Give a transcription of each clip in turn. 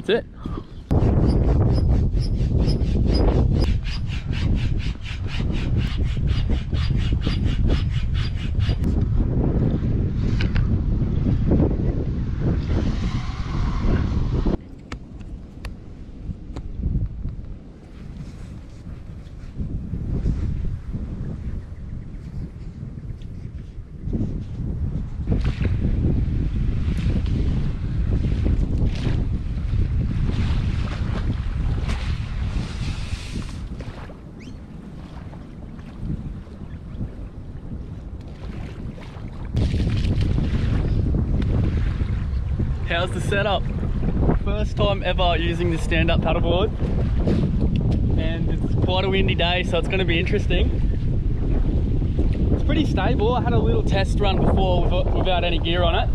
that's it. How's the setup? First time ever using this stand-up paddleboard. And it's quite a windy day, so it's gonna be interesting. It's pretty stable. I had a little test run before without, without any gear on it.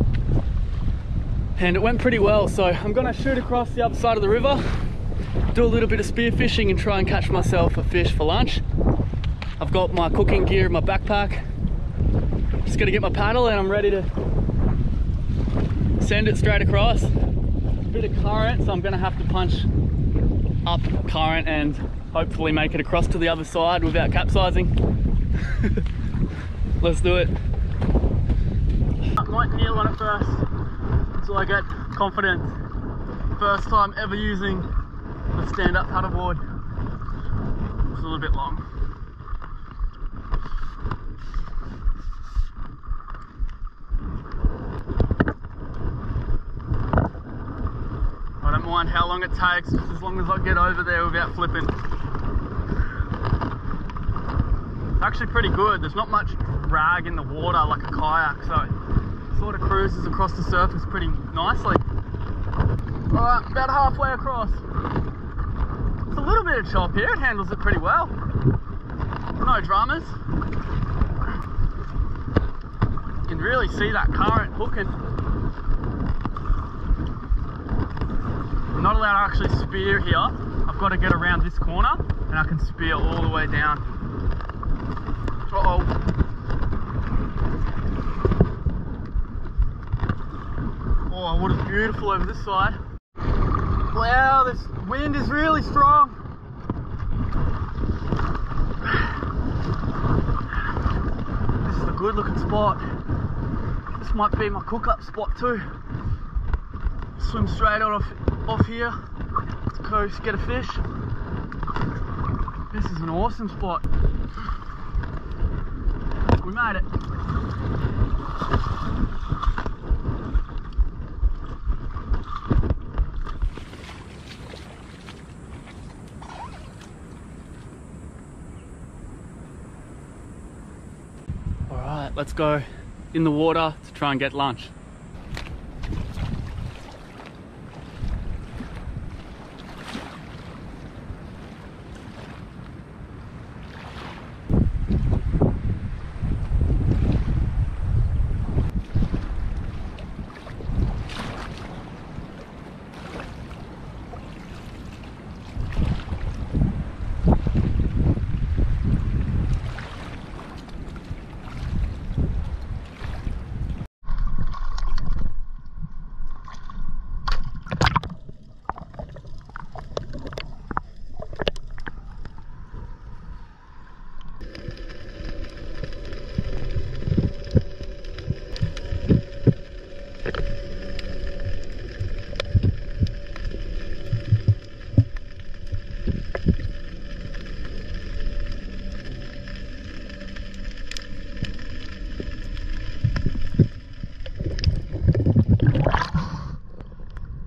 And it went pretty well, so I'm gonna shoot across the other side of the river, do a little bit of spear fishing and try and catch myself a fish for lunch. I've got my cooking gear in my backpack. Just gonna get my paddle and I'm ready to send it straight across. Bit of current, so I'm gonna have to punch up current and hopefully make it across to the other side without capsizing. Let's do it. I might kneel on it first so I get confidence. First time ever using the stand-up paddleboard. It's a little bit long. Mind how long it takes, just as long as I get over there without flipping. Actually pretty good. There's not much drag in the water like a kayak, so it sort of cruises across the surface pretty nicely. Alright, about halfway across. It's a little bit of chop here, it handles it pretty well. No dramas. You can really see that current hooking. Not allowed to actually spear here. I've got to get around this corner and I can spear all the way down. Uh oh. Oh, what is beautiful over this side. Wow, this wind is really strong. This is a good looking spot. This might be my cook up spot too. Swim straight out off, off here to coast, get a fish. This is an awesome spot. We made it. All right, let's go in the water to try and get lunch.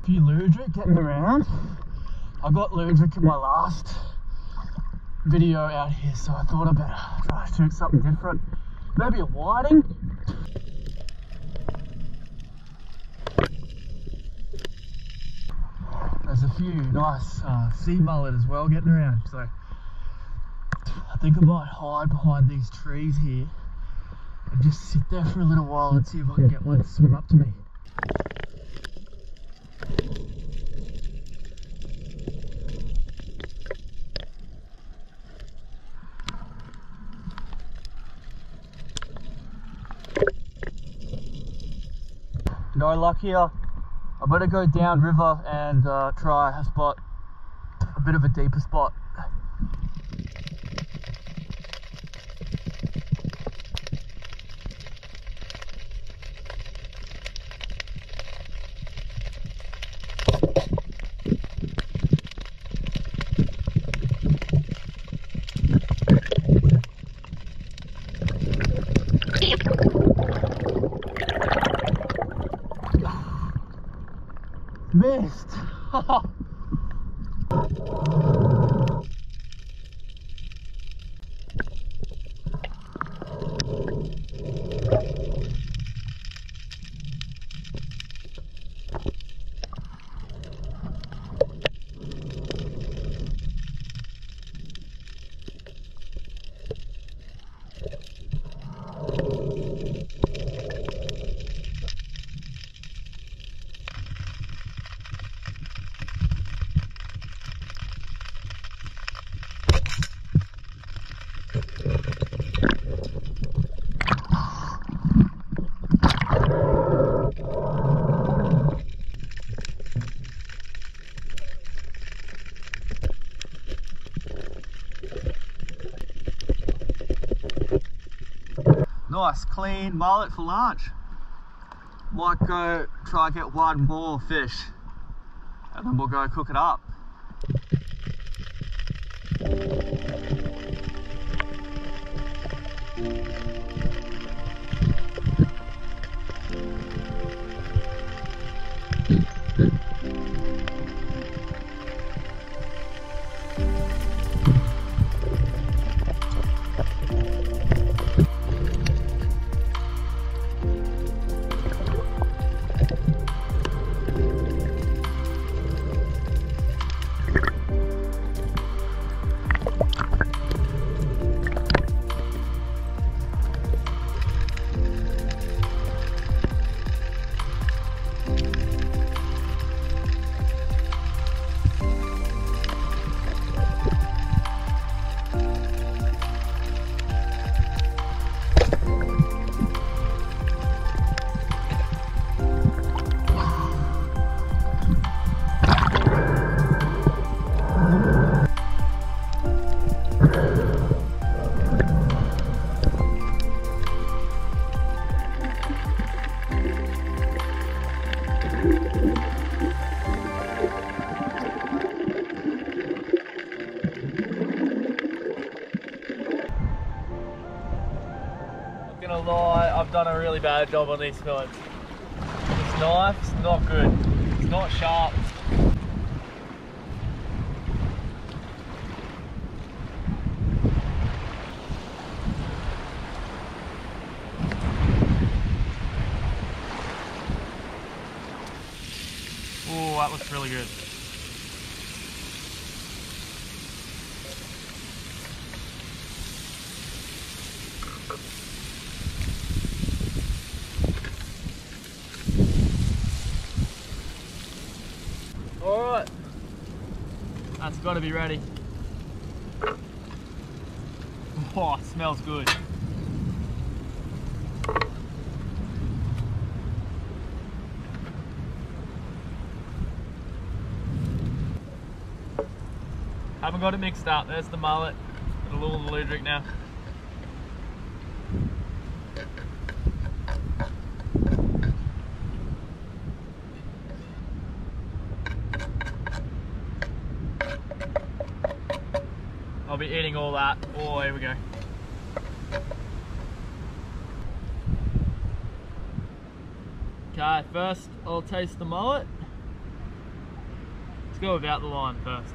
few Luderick getting around. I got Luderick in my last video out here, so I thought I'd better try to shoot something different. Maybe a whiting. There's a few nice uh, sea mullet as well getting around, so I think I might hide behind these trees here and just sit there for a little while and see if I can get one to swim up to me. No luck here. I better go down river and uh, try a spot, a bit of a deeper spot. Missed. Nice clean mullet for lunch. Might go try and get one more fish and then we'll go cook it up. Done a really bad job on these fillets. This knife's not good. It's not sharp. Oh, that looks really good. Alright. That's got to be ready. Oh, smells good. Haven't got it mixed up. There's the mullet. Got a little luderick now. Eating all that. Oh, here we go. Okay, first I'll taste the mullet. Let's go without the line first.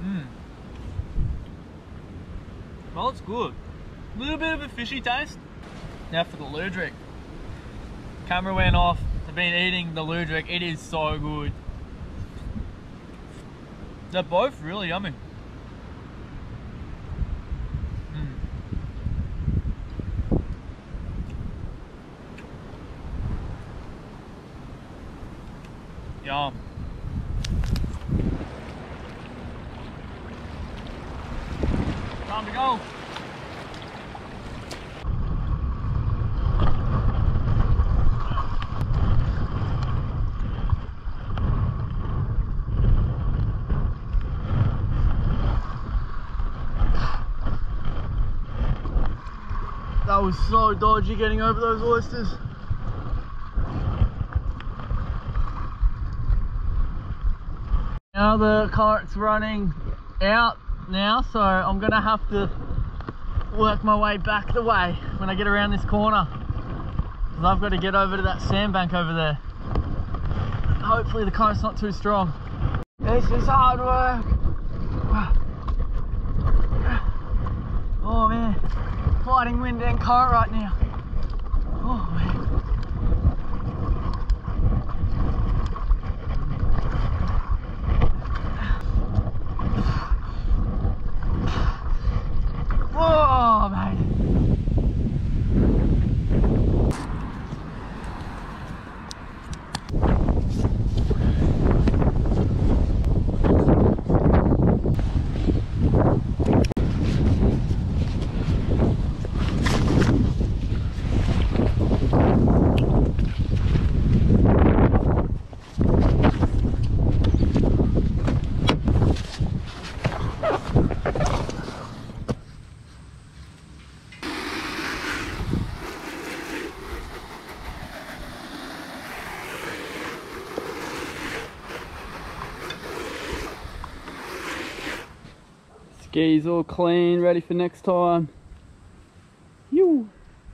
Mmm. Mullet's good. A little bit of a fishy taste. Now for the luderick. Camera went off. I've been eating the Luderick. It is so good. They're both really yummy. Mm. Yum. Time to go. That was so dodgy getting over those oysters. Now the cart's running out now, so I'm gonna have to work my way back the way when I get around this corner. Because I've got to get over to that sandbank over there. Hopefully the current's not too strong. This is hard work. Oh man, fighting wind and current right now. Oh man. All clean, ready for next time.